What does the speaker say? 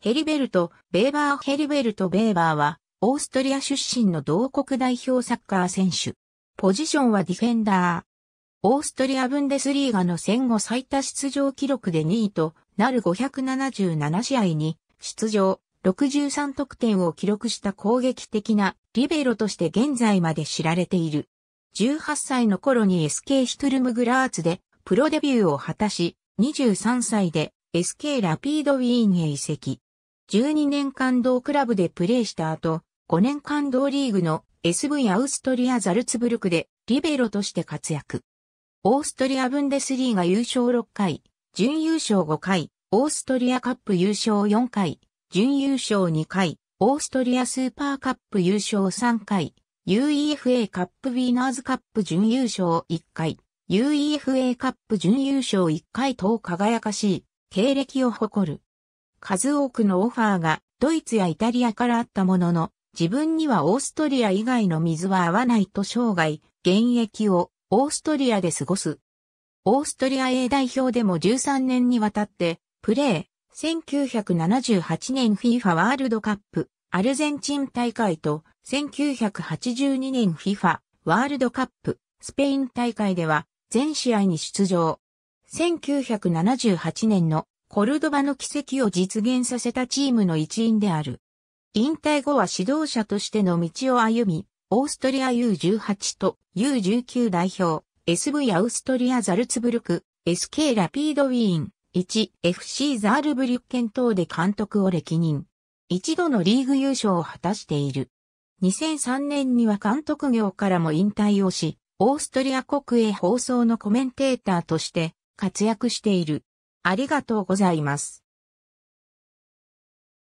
ヘリベルト・ベーバー・ヘリベルト・ベーバーは、オーストリア出身の同国代表サッカー選手。ポジションはディフェンダー。オーストリアブンデスリーガの戦後最多出場記録で2位となる577試合に出場63得点を記録した攻撃的なリベロとして現在まで知られている。18歳の頃に SK シュトルムグラーツでプロデビューを果たし、23歳で SK ラピードウィーンへ移籍。12年間同クラブでプレーした後、5年間同リーグの SV アウストリア・ザルツブルクでリベロとして活躍。オーストリアブンデスリーガ優勝6回、準優勝5回、オーストリアカップ優勝4回、準優勝2回、オーストリアスーパーカップ優勝3回、UEFA カップウィーナーズカップ準優勝1回、UEFA カップ準優勝1回と輝かしい経歴を誇る。数多くのオファーがドイツやイタリアからあったものの、自分にはオーストリア以外の水は合わないと生涯、現役をオーストリアで過ごす。オーストリア A 代表でも13年にわたってプレー、1978年 FIFA ワールドカップアルゼンチン大会と1982年 FIFA ワールドカップスペイン大会では全試合に出場。1978年のコルドバの奇跡を実現させたチームの一員である。引退後は指導者としての道を歩み、オーストリア U18 と U19 代表、SV アウストリアザルツブルク、SK ラピードウィーン、1、FC ザールブリュッケン等で監督を歴任。一度のリーグ優勝を果たしている。2003年には監督業からも引退をし、オーストリア国営放送のコメンテーターとして活躍している。ありがとうございます。